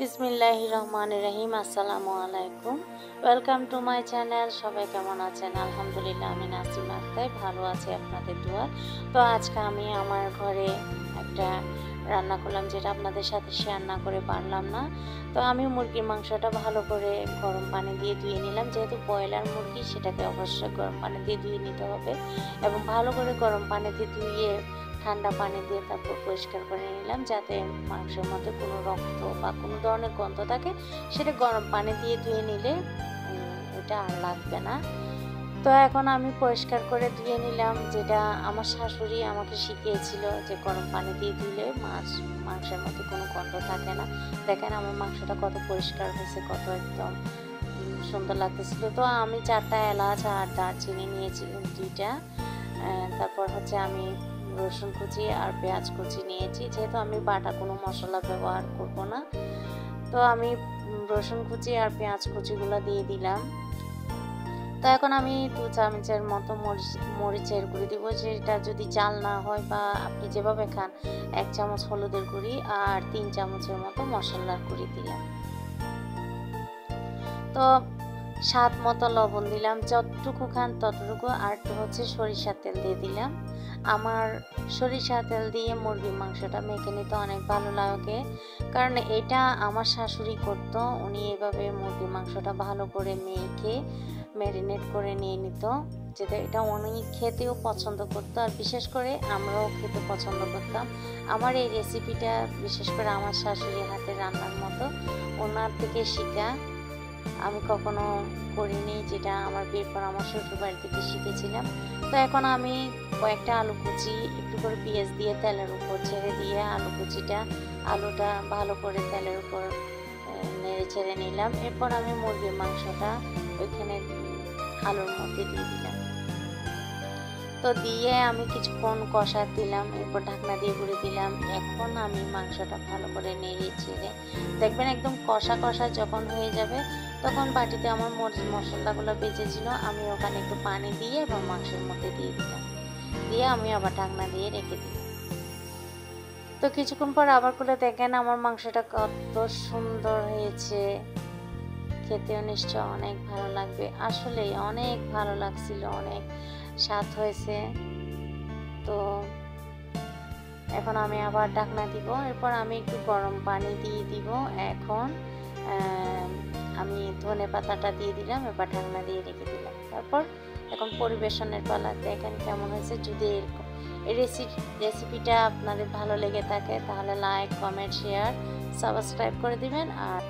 বিসমিল্লাহ রহমান রহিম, আসসালামু আলাইকুম। ওয়েলকাম টু মাই চ্যানেল সবাই কেমন আছেন? আলহামদুলিল্লাহ, আমি নাসিম আক্তাই ভালো আছি আপনাদের দোয়া তো আজকে আমি আমার ঘরে একটা রান্না করলাম, যেটা আপনাদের সাথে শেয়ার না করে পারলাম না। তো আমি মুরগির মাংসটা ভালো করে গরম পানি দিয়ে ধুয়ে নিলাম। যেহেতু ব্রয়লার মুরগি, সেটাকে অবশ্যই গরম পানি দিয়ে ধুয়ে নিতে হবে। এবং ভালো করে গরম পানি দিয়ে ধুয়ে ঠান্ডা পানি দিয়ে তারপর পরিষ্কার করে নিলাম, যাতে মাংসের মধ্যে কোনো রক্ত বা কোনো ধরনের গন্ধ থাকে, সেটা গরম পানি দিয়ে ধুয়ে নিলে ওটা আর লাগবে না। তো এখন আমি পরিষ্কার করে ধুয়ে নিলাম, যেটা আমার শাশুড়ি আমাকে শিখিয়েছিল যে গরম পানি দিয়ে ধুলে মাছ, মাংসের মধ্যে কোনো গন্ধ থাকে না। দেখেন আমার মাংসটা কত পরিষ্কার হয়েছে, কত একদম সুন্দর লাগতেছিল। তো আমি চারটা এলাচ আর দারচিনি নিয়েছি দুইটা। তারপর হচ্ছে আমি রসুন কুচি আর পেঁয়াজ কুচি নিয়েছি। যেহেতু আমি বাটা কোনো মশলা ব্যবহার করব না, তো আমি রসুন কুচি আর পেঁয়াজ কুচিগুলো দিয়ে দিলাম। তো এখন আমি দু চামচের মতো মরিচ, মরিচের গুঁড়ি দিব। যেটা যদি চাল না হয় বা আপনি যেভাবে খান, এক চামচ হলুদের গুঁড়ি আর তিন চামচের মতো মশলার গুঁড়ি দিলাম। তো স্বাদ মতো লবণ দিলাম যতটুকু খান ততটুকু, আর হচ্ছে সরিষার তেল দিয়ে দিলাম। আমার সরিষা তেল দিয়ে মুরগির মাংসটা মেখে নিতে অনেক ভালো লাগে, কারণ এটা আমার শাশুড়ি করতো, উনি এভাবে মুরগির মাংসটা ভালো করে মেখে ম্যারিনেট করে নিয়ে নিত, যেটা এটা উনি খেতেও পছন্দ করতো, আর বিশেষ করে আমরাও খেতে পছন্দ করতাম। আমার এই রেসিপিটা বিশেষ করে আমার শাশুড়ি হাতে রান্নার মতো, ওনার থেকে শিখা। আমি কখনো করিনি যেটা আমার বিয়ের পর আমার শ্বশুর বাড়ি থেকে শিখেছিলাম। তো এখন আমি কয়েকটা আলু কুচি, একটু করে পেঁয়াজ দিয়ে তেলের উপর ছেড়ে দিয়ে আলু কুচিটা, আলুটা ভালো করে তেলের উপর নেড়ে ছেড়ে নিলাম। এরপর আমি মুরগির মাংসটা ওইখানে আলুর মধ্যে দিয়ে দিলাম। তো দিয়ে আমি কিছুক্ষণ কষা দিলাম, এরপর ঢাকনা দিয়ে ঘুরে দিলাম। এখন আমি মাংসটা ভালো করে নেড়ে ছেড়ে দেখবেন একদম কষা কষা যখন হয়ে যাবে, তখন বাটিতে আমার মশলাগুলো বেঁচেছিল আমি ওখানে একটু পানি দিয়ে এবং মাংসের মধ্যে দিয়ে দিলাম। দিয়ে আমি আবার ঢাকনা দিয়ে রেখে দিলাম। তো কিছুক্ষণ পর আবার করে দেখেন আমার মাংসটা কত সুন্দর হয়েছে। খেতেও নিশ্চয় অনেক ভালো লাগবে। আসলে অনেক ভালো লাগছিল, অনেক স্বাদ হয়েছে। তো এখন আমি আবার ঢাকনা দিব, এরপর আমি একটু গরম পানি দিয়ে দিব। এখন আমি ধনে পাতাটা দিয়ে দিলাম, এবার ঢাকনা দিয়ে রেখে দিলাম। তারপর এখন পরিবেশনের পালা, দেখেন কেমন হয়েছে। যদি এরকম, এই রেসিপি রেসিপিটা আপনাদের ভালো লেগে থাকে, তাহলে লাইক কমেন্ট শেয়ার সাবস্ক্রাইব করে দিবেন। আর